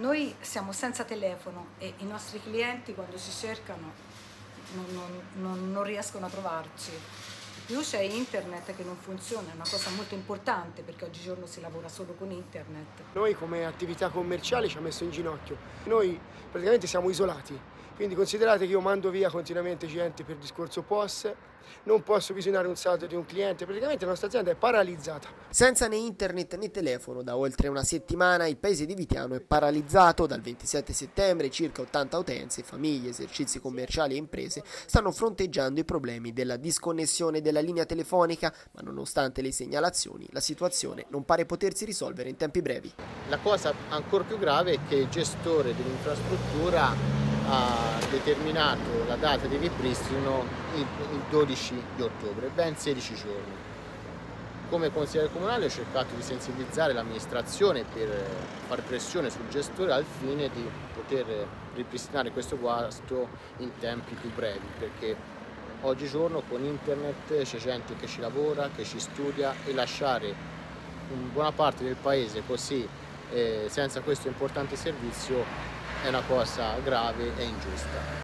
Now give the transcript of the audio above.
Noi siamo senza telefono e i nostri clienti quando ci cercano non, non, non, non riescono a trovarci. Più c'è internet che non funziona, è una cosa molto importante perché oggigiorno si lavora solo con internet. Noi come attività commerciale ci ha messo in ginocchio. Noi praticamente siamo isolati, quindi considerate che io mando via continuamente gente per discorso POS, non posso visionare un saldo di un cliente, praticamente la nostra azienda è paralizzata. Senza né internet né telefono, da oltre una settimana il paese di Vitiano è paralizzato. Dal 27 settembre circa 80 utenze, famiglie, esercizi commerciali e imprese stanno fronteggiando i problemi della disconnessione della linea telefonica, ma nonostante le segnalazioni la situazione non pare potersi risolvere in tempi brevi. La cosa ancora più grave è che il gestore dell'infrastruttura ha determinato la data di ripristino il, 12 di ottobre, ben 16 giorni. Come consigliere comunale ho cercato di sensibilizzare l'amministrazione per far pressione sul gestore al fine di poter ripristinare questo guasto in tempi più brevi, perché oggigiorno con internet c'è gente che ci lavora, che ci studia e lasciare buona parte del paese così eh, senza questo importante servizio è una cosa grave e ingiusta.